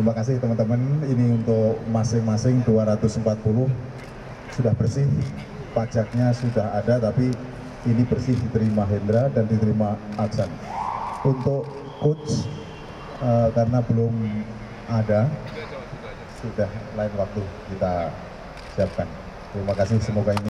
Terima kasih teman-teman. Ini untuk masing-masing 240 sudah bersih, pajaknya sudah ada, tapi ini bersih diterima Hendra dan diterima Aksan. Untuk coach uh, karena belum ada, sudah lain waktu kita siapkan. Terima kasih, semoga ini